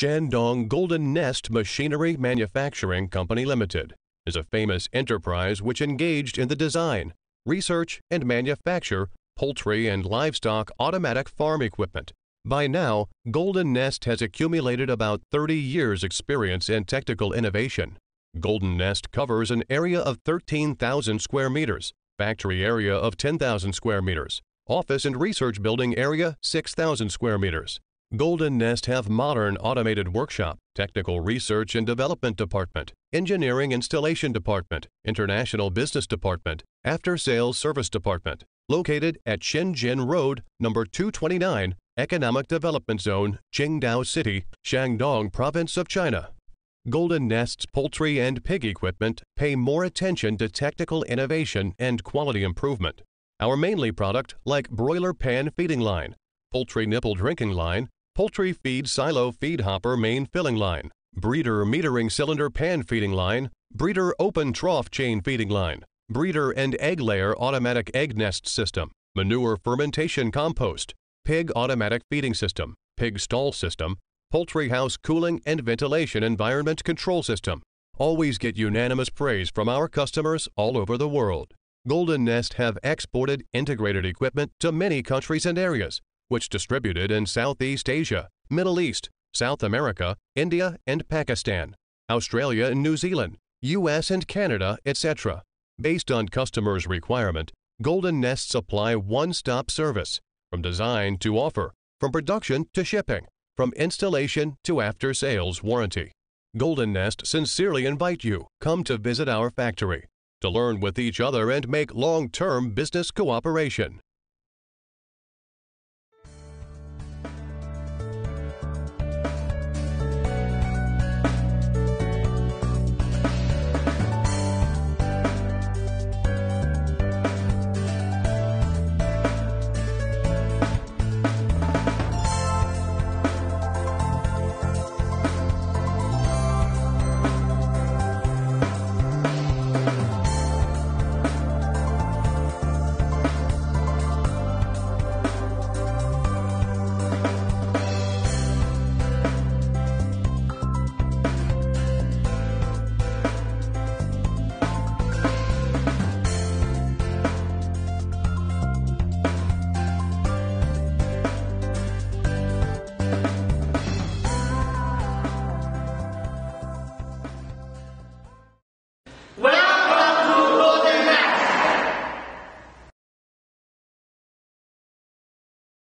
Shandong Goldenest Machinery Manufacturing Company Limited is a famous enterprise which engaged in the design, research, and manufacture poultry and livestock automatic farm equipment. By now, Goldenest has accumulated about 30 years' experience in technical innovation. Goldenest covers an area of 13,000 square meters, factory area of 10,000 square meters, office and research building area 6,000 square meters. Goldenest have modern automated workshop, technical research and development department, engineering installation department, international business department, after sales service department, located at Shenzhen Road, number 229, Economic Development Zone, Qingdao City, Shandong Province of China. Goldenest's poultry and pig equipment pay more attention to technical innovation and quality improvement. Our mainly product, like broiler pan feeding line, poultry nipple drinking line, poultry feed silo feed hopper main filling line, breeder metering cylinder pan feeding line, breeder open trough chain feeding line, breeder and egg layer automatic egg nest system, manure fermentation compost, pig automatic feeding system, pig stall system, poultry house cooling and ventilation environment control system. Always get unanimous praise from our customers all over the world. Goldenest have exported integrated equipment to many countries and areas, which distributed in Southeast Asia, Middle East, South America, India and Pakistan, Australia and New Zealand, US and Canada, etc. Based on customers' requirement, Goldenest supply one-stop service from design to offer, from production to shipping, from installation to after sales warranty. Goldenest sincerely invite you come to visit our factory to learn with each other and make long-term business cooperation.